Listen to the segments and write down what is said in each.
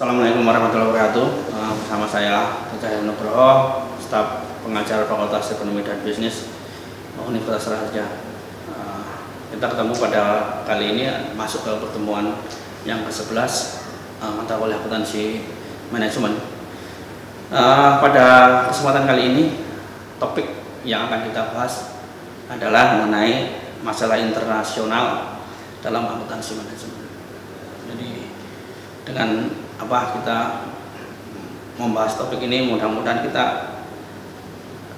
Assalamualaikum warahmatullahi wabarakatuh. Uh, bersama saya Cahaya Nugroho, staf pengajar Fakultas Ekonomi dan Bisnis Universitas Raja. Uh, kita ketemu pada kali ini masuk ke pertemuan yang ke-11 uh, mata kuliah akuntansi manajemen. Pada kesempatan kali ini topik yang akan kita bahas adalah mengenai masalah internasional dalam akuntansi manajemen. Jadi dengan apa kita membahas topik ini mudah-mudahan kita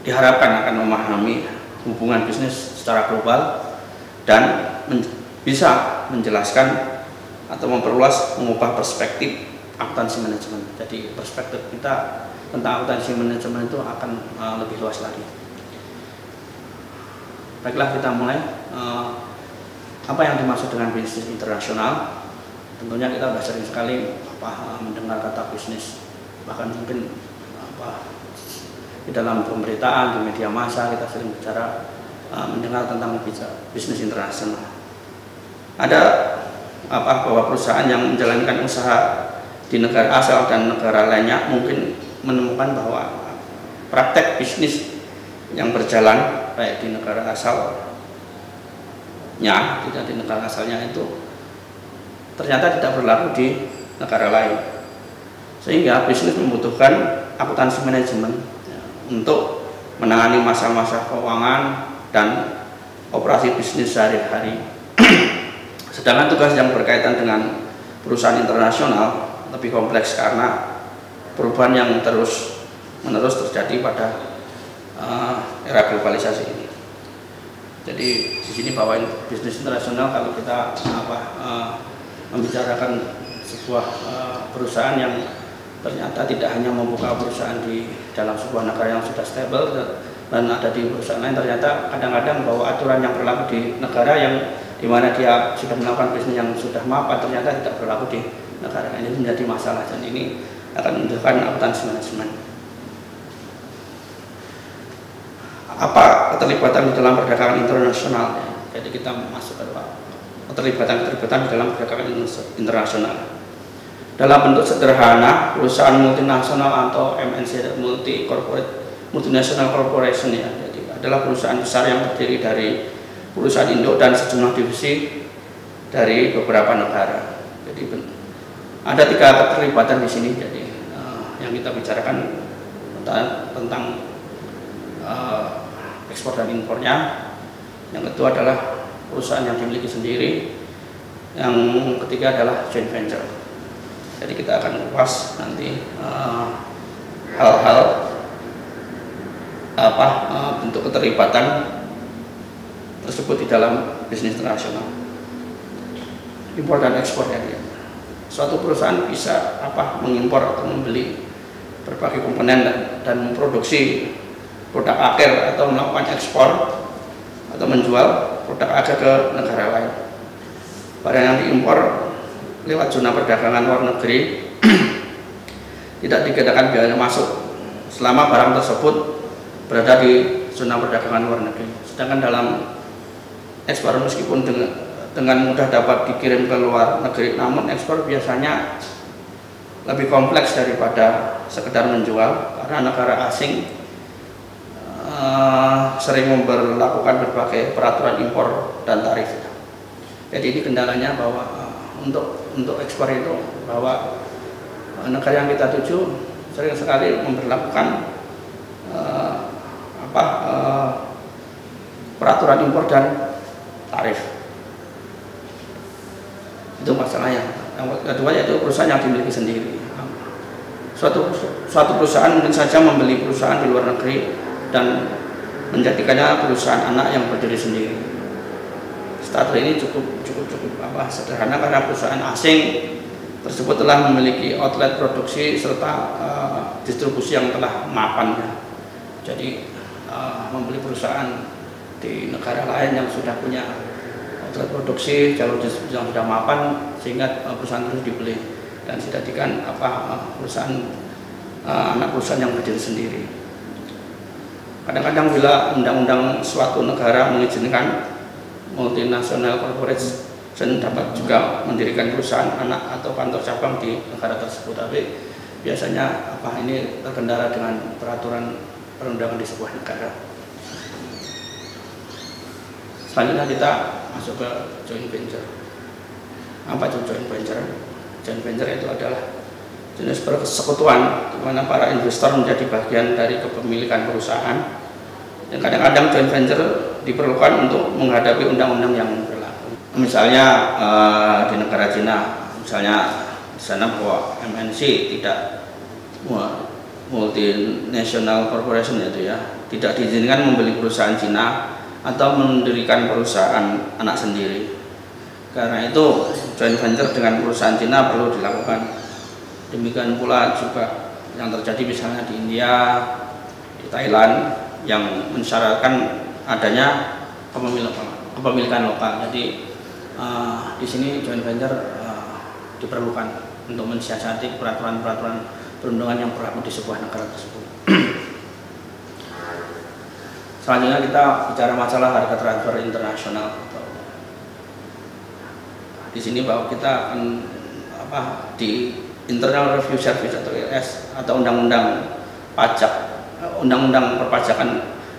diharapkan akan memahami hubungan bisnis secara global dan men bisa menjelaskan atau memperluas mengubah perspektif akuntansi manajemen. Jadi perspektif kita tentang akuntansi manajemen itu akan uh, lebih luas lagi. Baiklah kita mulai. Uh, apa yang dimaksud dengan bisnis internasional? tentunya kita sudah sering sekali apa, mendengar kata bisnis. Bahkan mungkin apa, di dalam pemberitaan di media massa kita sering bicara uh, mendengar tentang bisnis internasional. Ada apa bahwa perusahaan yang menjalankan usaha di negara asal dan negara lainnya mungkin menemukan bahwa praktek bisnis yang berjalan baik di negara asalnya tidak di negara asalnya itu ternyata tidak berlaku di negara lain. Sehingga bisnis membutuhkan akuntansi manajemen ya, untuk menangani masa-masa keuangan dan operasi bisnis sehari-hari. Sedangkan tugas yang berkaitan dengan perusahaan internasional lebih kompleks karena perubahan yang terus menerus terjadi pada uh, era globalisasi ini. Jadi di sini bahwa bisnis internasional kalau kita apa uh, membicarakan sebuah uh, perusahaan yang ternyata tidak hanya membuka perusahaan di dalam sebuah negara yang sudah stable dan ada di perusahaan lain ternyata kadang-kadang bahwa aturan yang berlaku di negara yang di mana dia sudah melakukan bisnis yang sudah mapan ternyata tidak berlaku di negara ini menjadi masalah dan ini akan menunjukkan akuntansi manajemen. Apa keterlibatan di dalam perdagangan internasional? Jadi kita masuk ke keterlibatan-keterlibatan dalam perdagangan internasional. Dalam bentuk sederhana, perusahaan multinasional atau MNC multi corporate multinational corporation ya, jadi adalah perusahaan besar yang terdiri dari perusahaan induk dan sejumlah divisi dari beberapa negara. Jadi ada tiga keterlibatan di sini. Jadi uh, yang kita bicarakan tentang, uh, ekspor dan impornya. Yang kedua adalah perusahaan yang dimiliki sendiri. Yang ketiga adalah joint venture. Jadi kita akan kupas nanti eh, hal-hal uh, apa uh, bentuk keterlibatan tersebut di dalam bisnis internasional. Impor dan ekspor ya dia. Suatu perusahaan bisa apa mengimpor atau membeli berbagai komponen dan, dan memproduksi produk akhir atau melakukan ekspor atau menjual produk ada ke negara lain. Barang yang diimpor lewat zona perdagangan luar negeri tidak dikenakan biaya masuk selama barang tersebut berada di zona perdagangan luar negeri. Sedangkan dalam ekspor meskipun dengan, dengan mudah dapat dikirim ke luar negeri, namun ekspor biasanya lebih kompleks daripada sekedar menjual karena negara asing uh, sering memperlakukan berbagai peraturan impor dan tarif. Jadi ini kendalanya bahwa uh, untuk untuk ekspor itu bahwa negara yang kita tuju sering sekali memperlakukan uh, apa uh, peraturan impor dan tarif. Itu masalahnya. Yang kedua yaitu perusahaan yang dimiliki sendiri. Suatu suatu perusahaan mungkin saja membeli perusahaan di luar negeri dan menjadikannya perusahaan anak yang berdiri sendiri. Starter ini cukup cukup cukup apa sederhana karena perusahaan asing tersebut telah memiliki outlet produksi serta uh, distribusi yang telah mapan. Ya. Jadi uh, membeli perusahaan di negara lain yang sudah punya outlet produksi jalur distribusi yang sudah mapan sehingga uh, perusahaan terus dibeli dan dijadikan apa perusahaan uh, anak perusahaan yang berdiri sendiri. Kadang-kadang bila undang-undang suatu negara mengizinkan multinasional corporate dan dapat juga mendirikan perusahaan anak atau kantor cabang di negara tersebut. Tapi biasanya apa ini terkendala dengan peraturan perundangan di sebuah negara. Selanjutnya kita masuk ke joint venture. Apa itu joint venture? Joint venture itu adalah jenis persekutuan di mana para investor menjadi bagian dari kepemilikan perusahaan. Dan kadang-kadang joint venture diperlukan untuk menghadapi undang-undang yang berlaku. Misalnya uh, di negara Cina, misalnya di sana bahwa MNC tidak multinational corporation itu ya, tidak diizinkan membeli perusahaan Cina atau mendirikan perusahaan anak sendiri. Karena itu joint venture dengan perusahaan Cina perlu dilakukan. Demikian pula juga yang terjadi misalnya di India, di Thailand yang mensyaratkan adanya kepemilikan lokal. Jadi uh, di sini joint venture uh, diperlukan untuk mensiasati peraturan-peraturan perundangan yang berlaku di sebuah negara tersebut. Selanjutnya kita bicara masalah harga transfer internasional. Di sini bahwa kita akan apa di Internal Review Service atau IRS atau Undang-Undang Pajak, Undang-Undang Perpajakan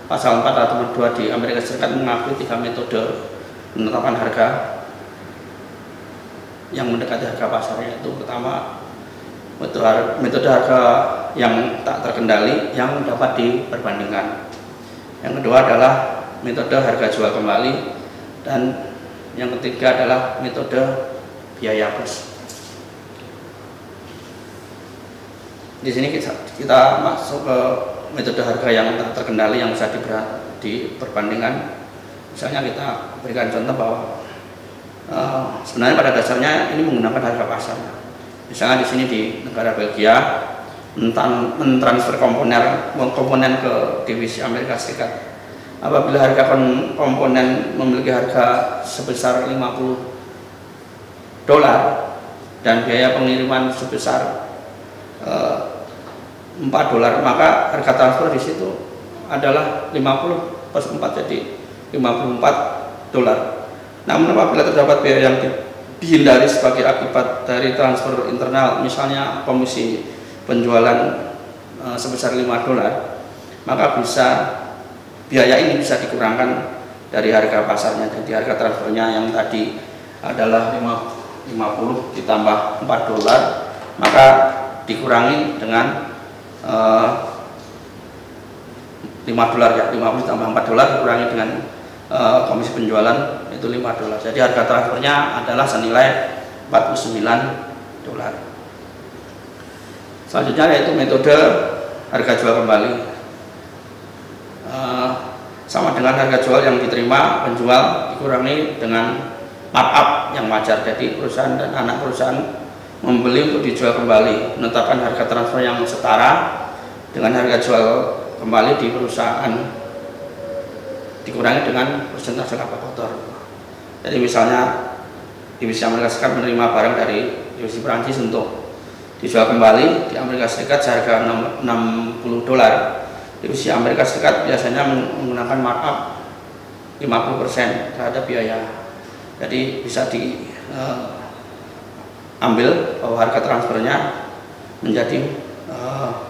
pasal 4 atau 2 di Amerika Serikat mengakui tiga metode penetapan harga yang mendekati harga pasar yaitu pertama metode harga yang tak terkendali yang dapat diperbandingkan yang kedua adalah metode harga jual kembali dan yang ketiga adalah metode biaya plus. Di sini kita, kita masuk ke metode harga yang terkendali yang bisa diperbandingkan. Misalnya kita berikan contoh bahwa uh, sebenarnya pada dasarnya ini menggunakan harga pasar. Misalnya di sini di negara Belgia mentransfer komponen komponen ke divisi Amerika Serikat. Apabila harga komponen memiliki harga sebesar 50 dolar dan biaya pengiriman sebesar 4 dolar, maka harga transfer di situ adalah 50 plus 4 jadi 54 dolar. Namun apabila terdapat biaya yang dihindari sebagai akibat dari transfer internal, misalnya komisi penjualan e, sebesar 5 dolar maka bisa biaya ini bisa dikurangkan dari harga pasarnya jadi harga transfernya yang tadi adalah 50 ditambah 4 dolar maka dikurangi dengan 5 dolar ya 50 tambah 4 dolar dikurangi dengan e, komisi penjualan itu 5 dolar jadi harga transfernya adalah senilai 49 dolar Selanjutnya yaitu metode harga jual kembali. Uh, sama dengan harga jual yang diterima penjual dikurangi dengan markup yang wajar. Jadi perusahaan dan anak perusahaan membeli untuk dijual kembali, menetapkan harga transfer yang setara dengan harga jual kembali di perusahaan. Dikurangi dengan persentase laba kotor. Jadi misalnya divisi Amerika Serikat menerima barang dari divisi Perancis untuk dijual kembali di Amerika Serikat seharga 60 dolar. Divisi Amerika Serikat biasanya menggunakan markup 50% terhadap biaya. Jadi bisa diambil uh, bahwa harga transfernya menjadi uh,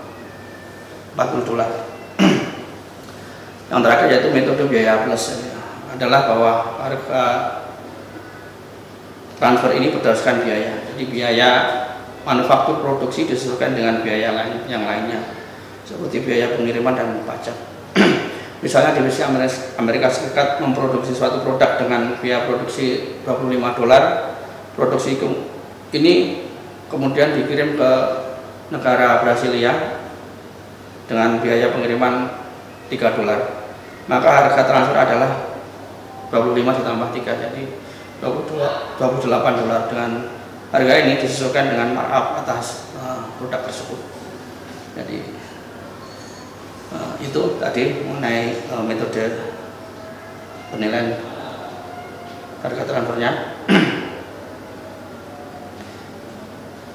40 dolar. Yang terakhir yaitu metode biaya plus. Adalah bahwa harga transfer ini berdasarkan biaya. Jadi biaya manufaktur produksi disesuaikan dengan biaya lain yang lainnya. Seperti biaya pengiriman dan pajak. Misalnya divisi Amerika Serikat memproduksi suatu produk dengan biaya produksi 25 dolar, produksi ini kemudian dikirim ke negara Brasilia dengan biaya pengiriman 3 dolar. Maka harga transfer adalah 25 ditambah 3 jadi 22, 28 dolar dengan harga ini disesuaikan dengan markup atas uh, produk tersebut. Jadi uh, itu tadi mengenai uh, metode penilaian harga transfernya.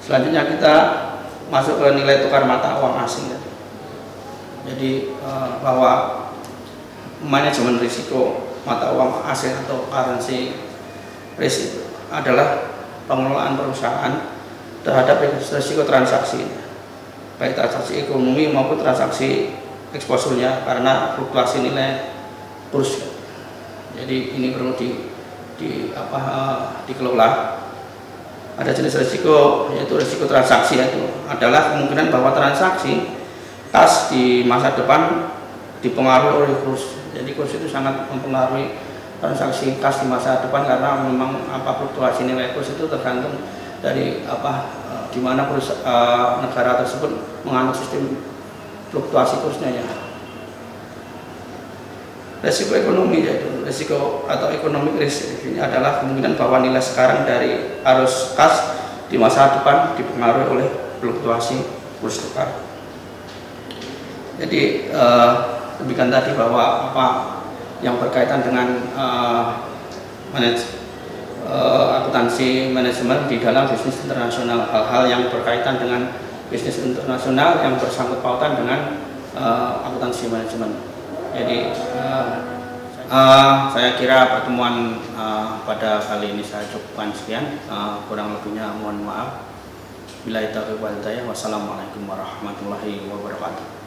Selanjutnya kita masuk ke nilai tukar mata uang asing. Jadi uh, bahwa manajemen risiko mata uang asing atau currency risk adalah pengelolaan perusahaan terhadap risiko transaksi baik transaksi ekonomi maupun transaksi eksposurnya karena fluktuasi nilai kurs jadi ini perlu di, di apa uh, dikelola ada jenis risiko yaitu risiko transaksi itu adalah kemungkinan bahwa transaksi kas di masa depan dipengaruhi oleh kurs. Jadi kurs itu sangat mempengaruhi transaksi kas di masa depan karena memang apa fluktuasi nilai kurs itu tergantung dari apa uh, di mana uh, negara tersebut menganut sistem fluktuasi kursnya ya resiko ekonomi yaitu resiko atau ekonomi risk ini adalah kemungkinan bahwa nilai sekarang dari arus kas di masa depan dipengaruhi oleh fluktuasi kurs tukar. Jadi eh, lebihkan tadi bahwa apa yang berkaitan dengan eh, manaj, eh, akuntansi manajemen di dalam bisnis internasional hal-hal yang berkaitan dengan bisnis internasional yang bersangkut pautan dengan eh, akuntansi manajemen. Jadi uh, uh, saya kira pertemuan uh, pada kali ini saya cukupkan sekian. Uh, kurang lebihnya mohon maaf. Bila itu wassalamualaikum warahmatullahi wabarakatuh.